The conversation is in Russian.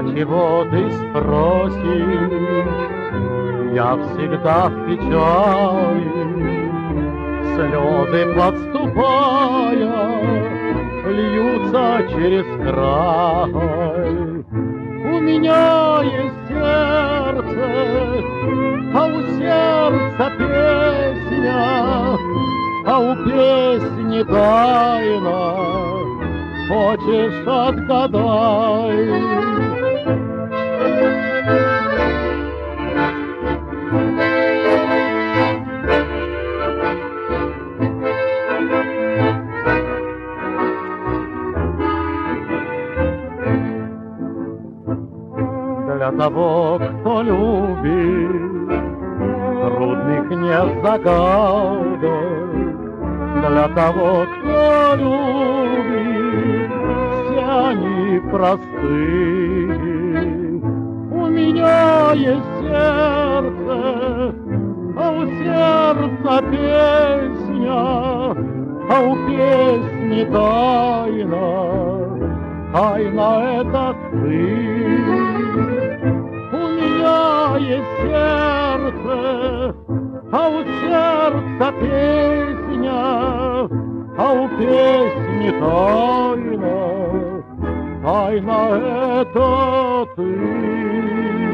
Чего ты спросишь? Я всегда в печали, Слезы подступая, Льются через край. У меня есть сердце, А у сердца песня, А у песни тайна. Хочешь, отгадай. Для того, кто любит, трудных не загадок. Для того, кто любит, все они простые. У меня есть сердце, а у сердца песня, а у песни тайна. Тайна это ты. Есть сердце, а у сердца песня, а у песни тайна. Тайна это ты.